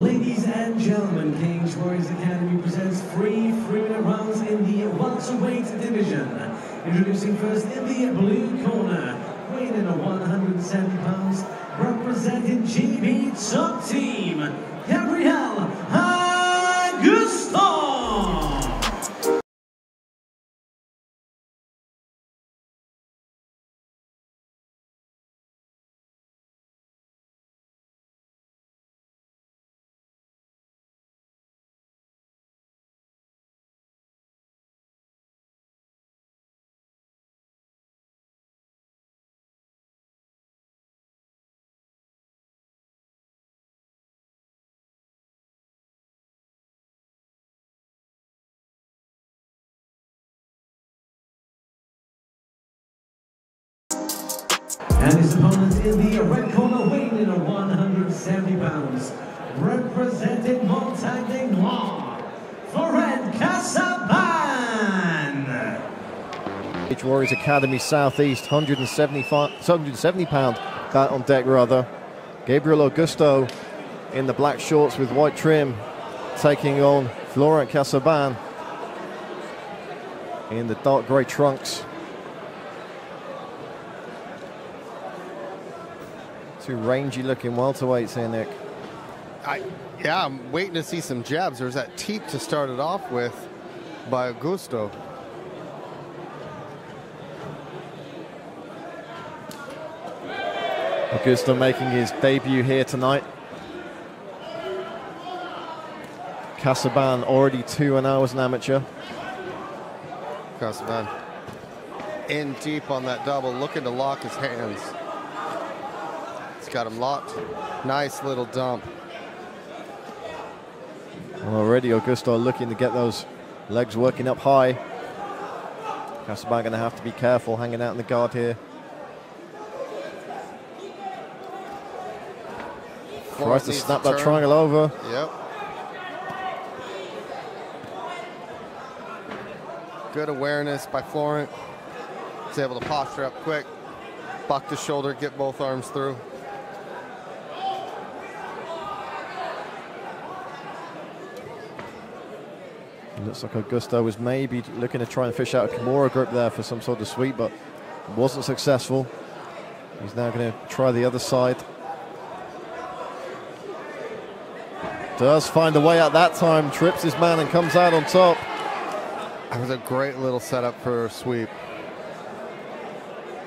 Ladies and gentlemen, Cage Warriors Academy presents three three-minute rounds in the welterweight division. Introducing first in the blue corner, weighing in at 170 pounds, representing GB Top Team, Gabriel in the red corner, weighing in at 170 pounds, representing Noir, Florent Casaban. Cage Warriors Academy Southeast, 175, 170 pound bat on deck rather. Gabriel Augusto in the black shorts with white trim, taking on Florent Casaban in the dark grey trunks. Two rangy looking welterweights here, Nick. I, yeah, I'm waiting to see some jabs. There's that teep to start it off with by Augusto. Augusto making his debut here tonight. Casaban already 2 and 0 as an amateur. Casaban in deep on that double, looking to lock his hands. He's got him locked. Nice little dump. Already Augusto looking to get those legs working up high. Casaban going to have to be careful hanging out in the guard here. Tries to snap to that triangle over. Yep. Good awareness by Florent. He's able to posture up quick, buck the shoulder, get both arms through. Looks like Augusto was maybe looking to try and fish out a Kimura grip there for some sort of sweep, but wasn't successful. He's now going to try the other side. Does find a way out that time, trips his man and comes out on top. That was a great little setup for a sweep.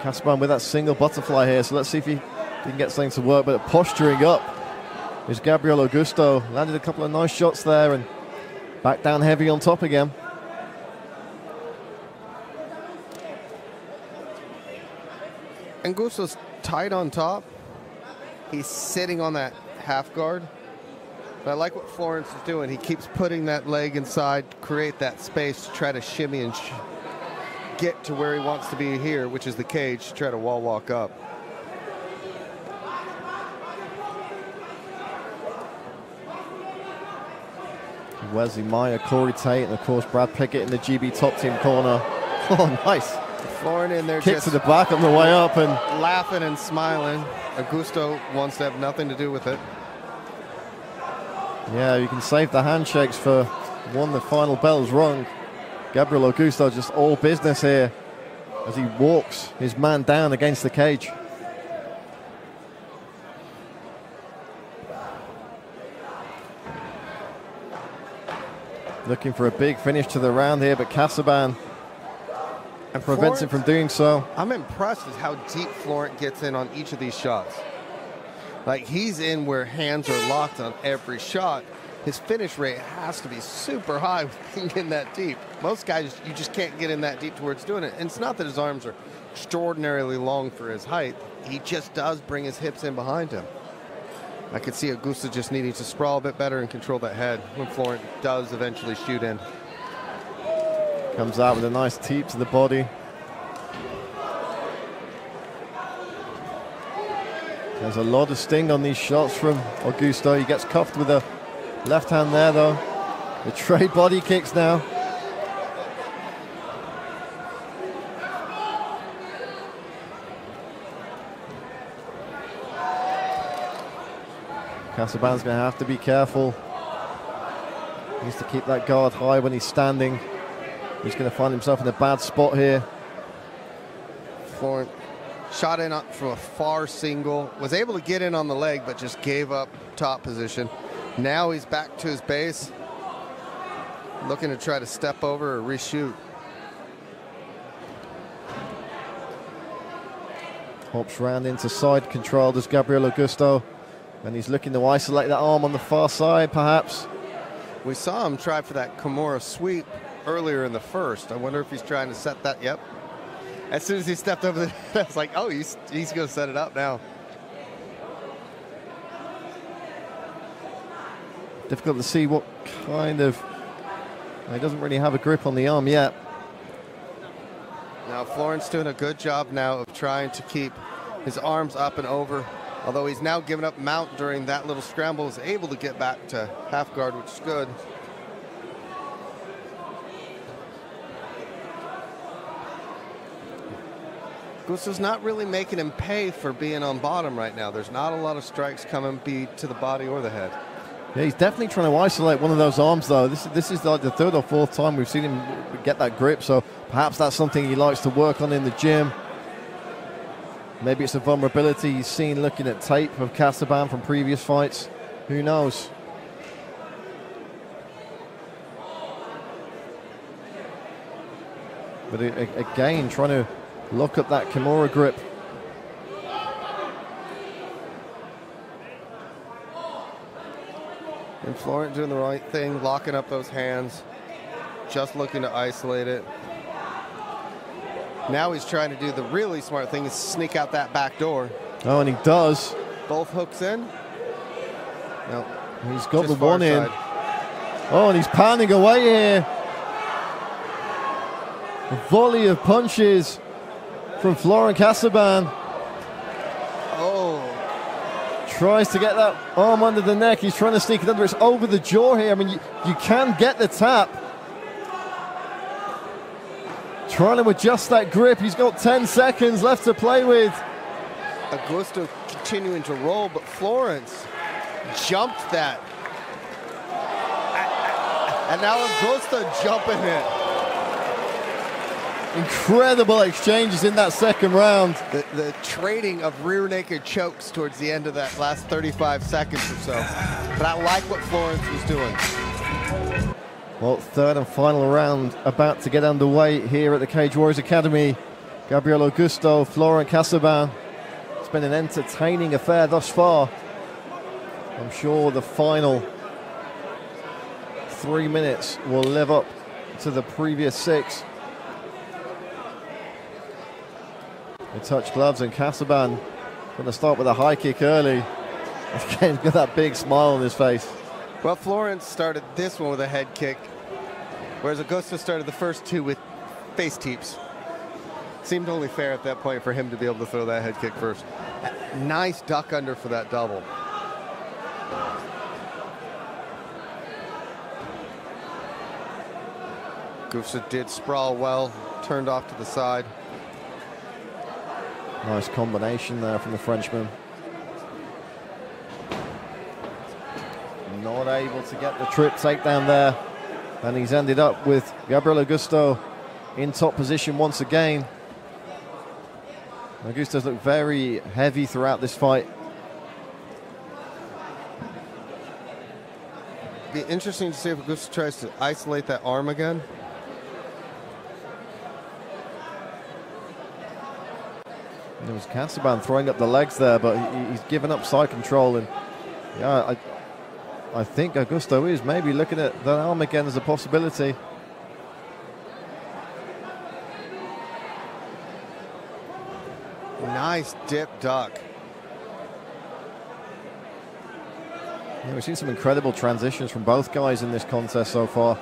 Casaban with that single butterfly here, so let's see if he, he can get something to work. But posturing up is Gabriel Augusto. Landed a couple of nice shots there and back down heavy on top again. Augusto's tight on top. He's sitting on that half guard. But I like what Florence is doing. He keeps putting that leg inside, create that space to try to shimmy and sh- get to where he wants to be here, which is the cage, to try to wall walk up. Wesley Meyer, Corey Tate, and of course Brad Pickett in the GB top team corner. Oh, nice. Florent in there Kick just to the back on the way up and laughing and smiling. Augusto wants to have nothing to do with it. Yeah, you can save the handshakes for one the final bell's rung. Gabriel Augusto just all business here as he walks his man down against the cage. Looking for a big finish to the round here, but Casaban And prevents him from doing so. I'm impressed with how deep Florent gets in on each of these shots. Like he's in where hands are locked on every shot. His finish rate has to be super high being in that deep. Most guys, you just can't get in that deep towards doing it. And it's not that his arms are extraordinarily long for his height. He just does bring his hips in behind him. I could see Augusto just needing to sprawl a bit better and control that head when Florent does eventually shoot in. Comes out with a nice teep to the body. There's a lot of sting on these shots from Augusto. He gets cuffed with a left hand there, though. The trade body kicks now. Casaban's going to have to be careful. He needs to keep that guard high when he's standing. He's going to find himself in a bad spot here. Florent shot in from a far single, was able to get in on the leg, but just gave up top position. Now he's back to his base, looking to try to step over or reshoot. Hops round into side control, does Gabriel Augusto. And he's looking to isolate that arm on the far side, perhaps. We saw him try for that Kimura sweep earlier in the first. I wonder if he's trying to set that. Yep. As soon as he stepped over the, I was like, oh, he's, he's going to set it up now. Difficult to see what kind of. He doesn't really have a grip on the arm yet. Now, Florence doing a good job now of trying to keep his arms up and over. Although he's now given up mount during that little scramble, is able to get back to half guard, which is good. Augusto's not really making him pay for being on bottom right now. There's not a lot of strikes coming be to the body or the head. Yeah, he's definitely trying to isolate one of those arms, though. This, this is like the third or fourth time we've seen him get that grip, so perhaps that's something he likes to work on in the gym. Maybe it's a vulnerability he's seen looking at tape of Casaban from previous fights. Who knows? But again, trying to lock up that Kimura grip. And Florent doing the right thing, locking up those hands, just looking to isolate it. Now he's trying to do the really smart thing is sneak out that back door. Oh, and he does. Both hooks in. No, he's got the one side. in. Oh, and he's pounding away here. A volley of punches from Florent Casaban. Oh. Tries to get that arm under the neck. He's trying to sneak it under. It's over the jaw here. I mean, you, you can get the tap. Trying to adjust that grip. He's got 10 seconds left to play with. Augusto continuing to roll, but Florence jumped that. And now Augusto jumping it. Incredible exchanges in that second round. The, the, trading of rear naked chokes towards the end of that last 35 seconds or so. But I like what Florence was doing. Well, third and final round about to get underway here at the Cage Warriors Academy. Gabriel Augusto, Florent Casaban. It's been an entertaining affair thus far. I'm sure the final three minutes will live up to the previous six. They touch gloves and Casaban going to start with a high kick early. Again, got that big smile on his face. Well, Florence started this one with a head kick, whereas Augusto started the first two with face teeps. Seemed only fair at that point for him to be able to throw that head kick first. Nice duck under for that double. Augusto did sprawl well, turned off to the side. Nice combination there from the Frenchman. Not able to get the trip takedown there. And he's ended up with Gabriel Augusto in top position once again. Augusto's looked very heavy throughout this fight. Be interesting to see if Augusto tries to isolate that arm again. It was Casaban throwing up the legs there, but he, he's given up side control. And yeah, I, I think Augusto is maybe looking at that arm again as a possibility. Nice dip duck. Yeah, we've seen some incredible transitions from both guys in this contest so far.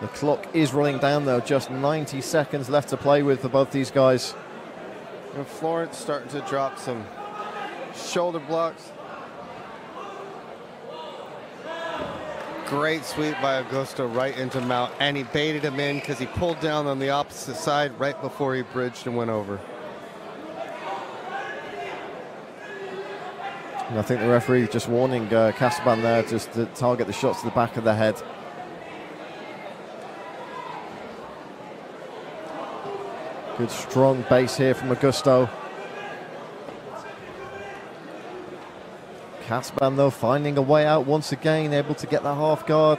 The clock is running down though, just 90 seconds left to play with for both these guys. And Florence starting to drop some shoulder blocks. Great sweep by Augusto right into mount, and he baited him in because he pulled down on the opposite side right before he bridged and went over. And I think the referee just warning uh, there just to target the shots to the back of the head. Good strong base here from Augusto. Casaban though finding a way out once again, able to get that half guard.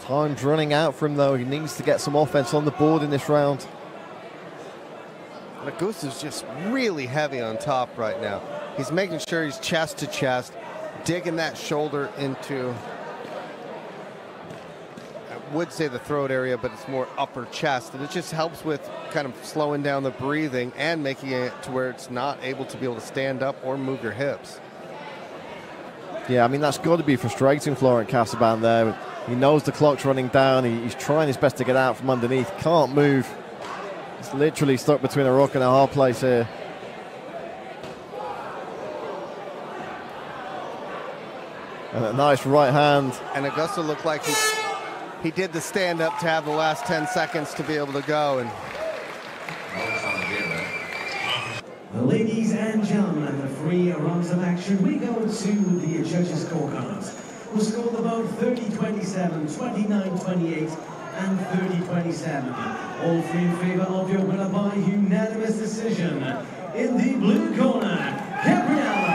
Time's running out for him though. He needs to get some offense on the board in this round. Augusto's just really heavy on top right now. He's making sure he's chest to chest, digging that shoulder into, would say the throat area, but it's more upper chest. And it just helps with kind of slowing down the breathing and making it to where it's not able to be able to stand up or move your hips. Yeah, I mean, that's got to be frustrating, Florent Casaban there. He knows the clock's running down. He's trying his best to get out from underneath. Can't move. He's literally stuck between a rock and a hard place here. And a nice right hand. And Augusto looked like he, he did the stand up to have the last 10 seconds to be able to go. And Ladies and gentlemen, the three rounds of action, we go to the judges' scorecards. Who scored the vote 30-27, 29-28, and 30-27. All three in favor of your winner by unanimous decision. In the blue corner, Gabriella